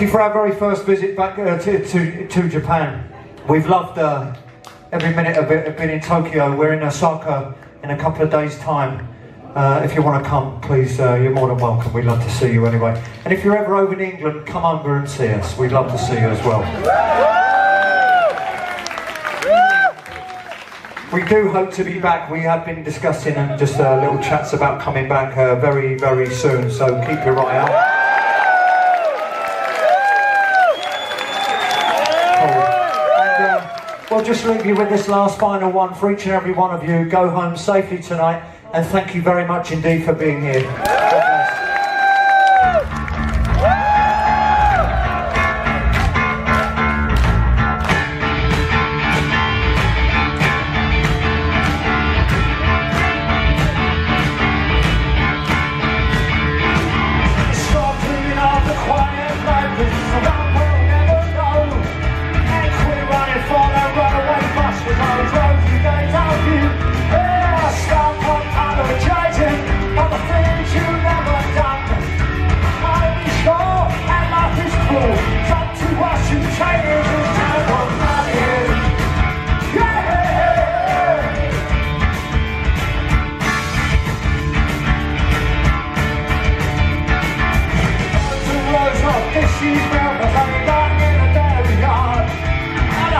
thank you for our very first visit back uh, to, to, to Japan. We've loved uh, every minute of it. Being in Tokyo. We're in Osaka in a couple of days' time. Uh, if you want to come, please, uh, you're more than welcome. We'd love to see you anyway. And if you're ever over in England, come over and see us. We'd love to see you as well. We do hope to be back. We have been discussing and just uh, little chats about coming back uh, very, very soon. So keep your eye out. We'll just leave you with this last final one for each and every one of you. Go home safely tonight, and thank you very much indeed for being here.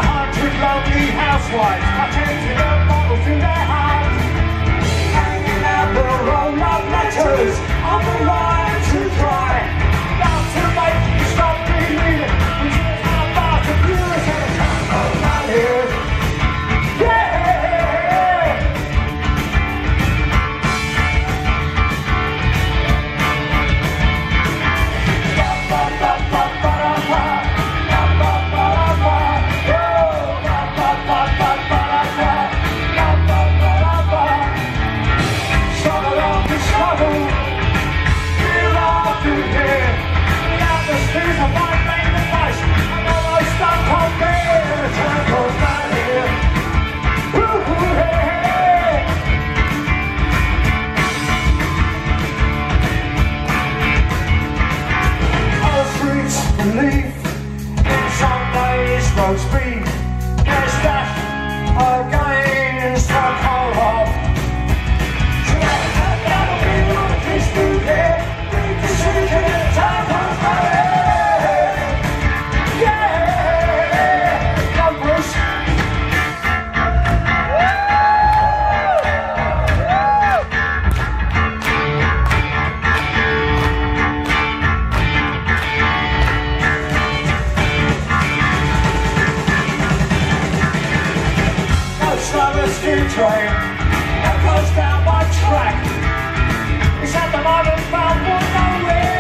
Hundred lonely housewives. Attempting to bottles in their Streets It's not a steam train that goes down my track. Is that the moment found one nowhere.